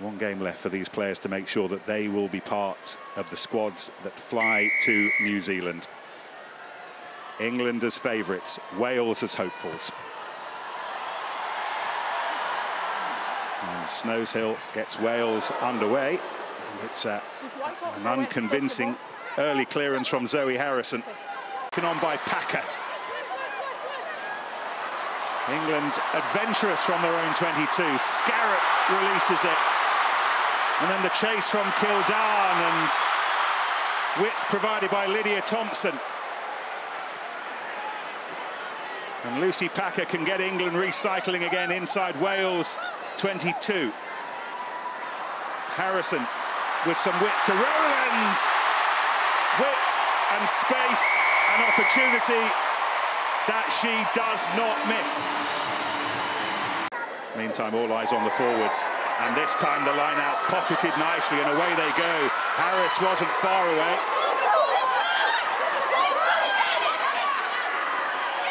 One game left for these players to make sure that they will be part of the squads that fly to New Zealand. England as favourites, Wales as hopefuls. And Snowsill gets Wales underway. And it's uh, an unconvincing early clearance from Zoe Harrison. Taken on by Packer. England adventurous from their own 22. Scarratt releases it. And then the chase from Kildunne and width provided by Lydia Thompson. And Lucy Packer can get England recycling again inside Wales 22. Harrison with some width to Rowland. Width and space and opportunity that she does not miss. Meantime, all eyes on the forwards. And this time the line out pocketed nicely and away they go. Harris wasn't far away.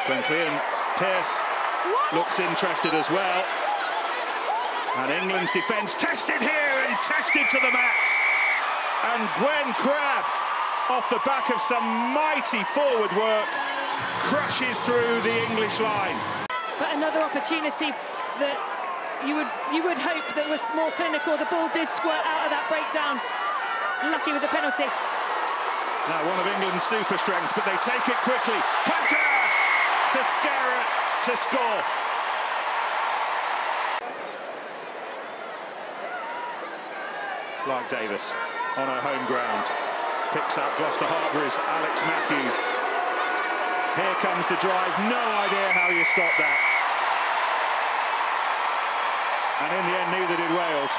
Gwenllian Pyrs looks interested as well. And England's defence tested here and tested to the max. And Gwen Crabb, off the back of some mighty forward work, crashes through the English line. But another opportunity that you would you would hope that was more clinical. The ball did squirt out of that breakdown. Lucky with the penalty. Now one of England's super strengths, but they take it quickly. Packer to Scarratt to score. Lark Davis on her home ground. Picks up Gloucester Hartpury's Alex Matthews. Here comes the drive. No idea how you stop that. And in the end, neither did Wales.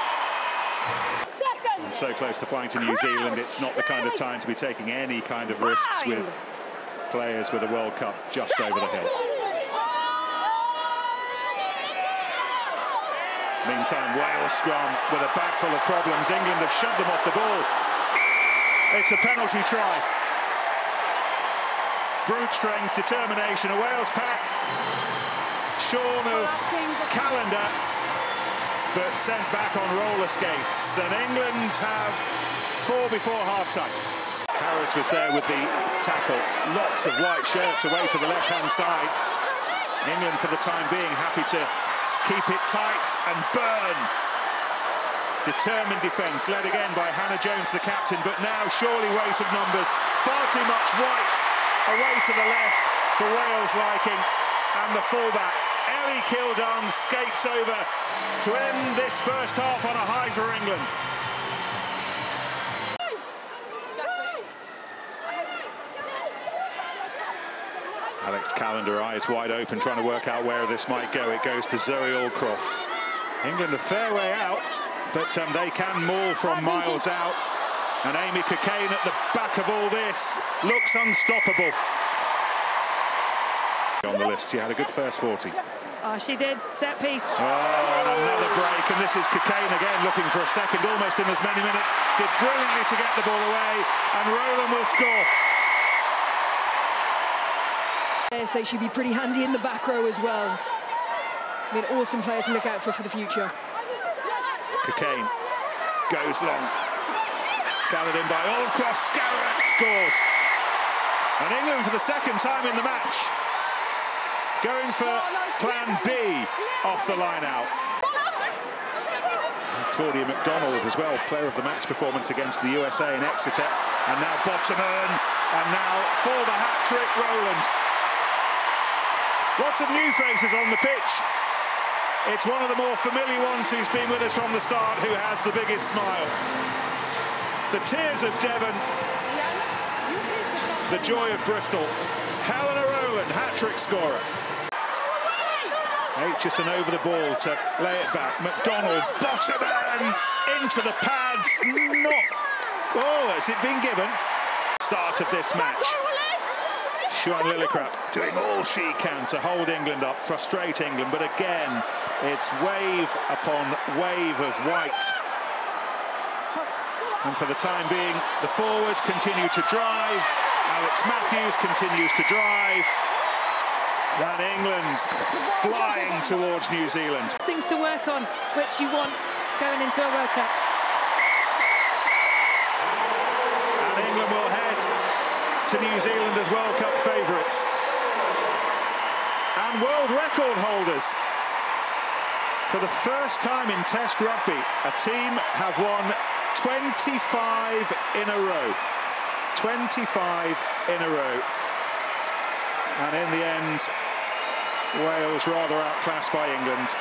So close to flying to New Zealand, it's not the kind of time to be taking any kind of risks with players with a World Cup just over the hill. Meantime, Wales scrum with a bag full of problems. England have shoved them off the ball. It's a penalty try. Brute strength, determination, a Wales pack. Shorn of Callender, but sent back on roller skates. And England have four before half-time. Harris was there with the tackle. Lots of white shirts away to the left-hand side. England, for the time being, happy to keep it tight and burn. Determined defence, led again by Hannah Jones, the captain, but now surely weight of numbers. Far too much white away to the left for Wales' liking. And the fullback, Ellie Kildunne, skates over to end this first half on a high for England. Alex Callender, eyes wide open, trying to work out where this might go. It goes to Zoe Aldcroft. England a fair way out, but um, they can maul from miles out. And Amy Cockayne at the back of all this looks unstoppable. On the list, she had a good first 40. Oh, she did. Set piece. Oh, and another break, and this is Cockayne again looking for a second, almost in as many minutes. Did brilliantly to get the ball away, and Rowland will score. So she'd be pretty handy in the back row as well. I mean, awesome player to look out for for the future. Cockayne goes long. Gathered in by Aldcroft. Scarratt scores. And England, for the second time in the match, going for plan B off the line out. Claudia MacDonald as well, player of the match performance against the USA in Exeter. And now Botterman, and now for the hat-trick, Rowland. Lots of new faces on the pitch. It's one of the more familiar ones who's been with us from the start who has the biggest smile. The tears of Devon, the joy of Bristol. Helena Rowland, hat-trick scorer. Aitchison over the ball to lay it back. MacDonald, Botterman, into the pads. Not. Oh, has it been given? Start of this match. Siwan Lillicrap doing all she can to hold England up, frustrate England, but again, it's wave upon wave of white. And for the time being, the forwards continue to drive. Alex Matthews continues to drive. And England flying towards New Zealand. Things to work on, which you want going into a World Cup. And England will head to New Zealand as World Cup favourites. And world record holders. For the first time in Test rugby, a team have won 25 in a row. 25 in a row. And in the end, Wales rather outclassed by England.